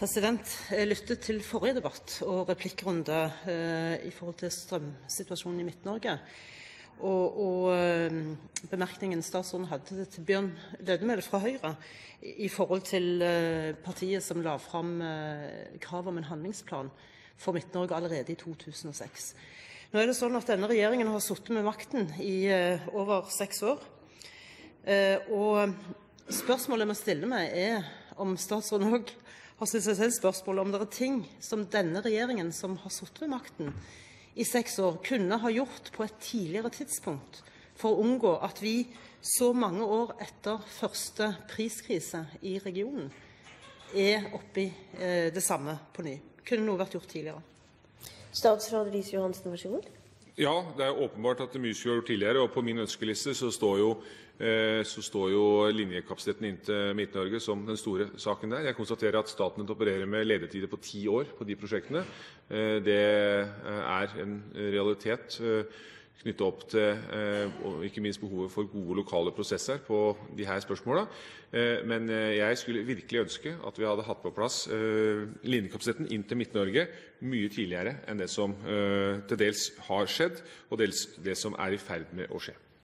Jeg lyttet til forrige debatt og replikkrunde eh, til strømsituasjonen i Midt-Norge. Eh, bemerkningen statsråden hadde til Bjørn Lødemel fra Høyre i forhold til eh, partiet som la fram eh, krav om en handlingsplan for Midt-Norge allerede i 2006. Nå er det sånn at denne regjeringen har sittet med makten i over seks år. Spørsmålet vi stiller stille meg, er om statsråden òg har stilt seg selv spørsmålet om det er ting som denne regjeringen, som har sittet ved makten i seks år, kunne ha gjort på et tidligere tidspunkt for å unngå at vi så mange år etter første priskrise i regionen er oppi eh, det samme på ny. Kunne noe vært gjort tidligere? Statsråd Riis-Johansen, vær så god. Ja, det er åpenbart at mye skulle vært gjort tidligere. og På min ønskeliste så står jo, eh, så står jo linjekapasiteten inn til Midt-Norge som den store saken der. Jeg konstaterer at Statnett opererer med ledetider på ti år på de prosjektene. Eh, det er en realitet eh, knyttet opp til og ikke minst behovet for gode lokale prosesser på de her spørsmåla. Men jeg skulle virkelig ønske at vi hadde hatt på plass linjekapasiteten inn til Midt-Norge mye tidligere enn det som til dels har skjedd, og dels det som er i ferd med å skje.